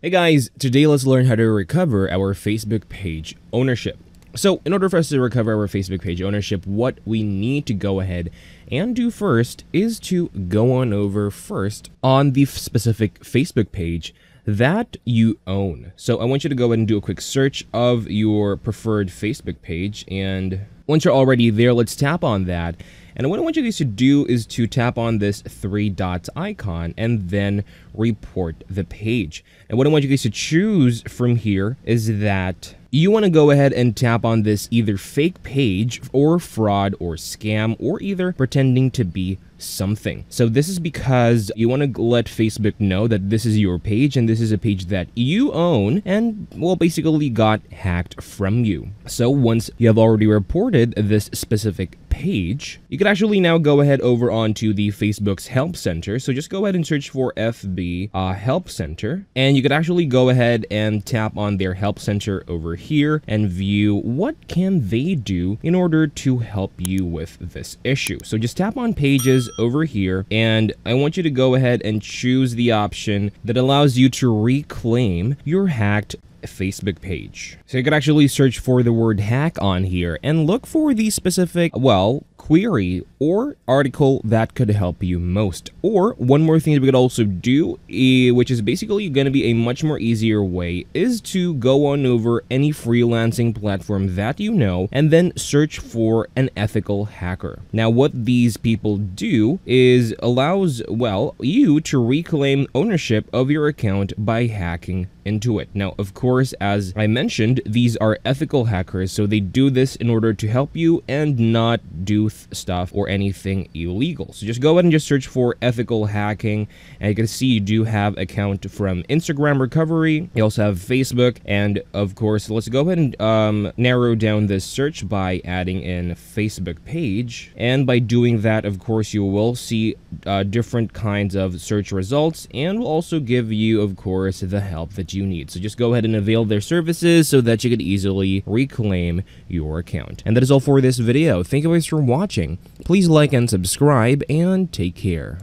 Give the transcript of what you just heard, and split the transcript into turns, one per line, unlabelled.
Hey guys, today let's learn how to recover our Facebook page ownership. So in order for us to recover our Facebook page ownership, what we need to go ahead and do first is to go on over first on the specific Facebook page that you own. So I want you to go ahead and do a quick search of your preferred Facebook page. And once you're already there, let's tap on that. And what I want you guys to do is to tap on this three dots icon and then report the page. And what I want you guys to choose from here is that you want to go ahead and tap on this either fake page or fraud or scam or either pretending to be something. So this is because you want to let Facebook know that this is your page and this is a page that you own and well basically got hacked from you. So once you have already reported this specific page, you could actually now go ahead over onto the Facebook's Help Center. So just go ahead and search for FB uh, Help Center, and you could actually go ahead and tap on their Help Center over here and view what can they do in order to help you with this issue. So just tap on Pages over here, and I want you to go ahead and choose the option that allows you to reclaim your hacked Facebook page. So you could actually search for the word hack on here and look for the specific, well, query or article that could help you most. Or one more thing that we could also do, eh, which is basically going to be a much more easier way, is to go on over any freelancing platform that you know and then search for an ethical hacker. Now, what these people do is allows, well, you to reclaim ownership of your account by hacking into it. Now, of course, as I mentioned, these are ethical hackers, so they do this in order to help you and not do stuff or anything illegal. So just go ahead and just search for ethical hacking, and you can see you do have account from Instagram Recovery. You also have Facebook, and of course, let's go ahead and um, narrow down this search by adding in Facebook page. And by doing that, of course, you will see uh, different kinds of search results, and will also give you, of course, the help that you need. So just go ahead and avail their services so that you can easily reclaim your account. And that is all for this video. Thank you guys for watching. Please like and subscribe and take care.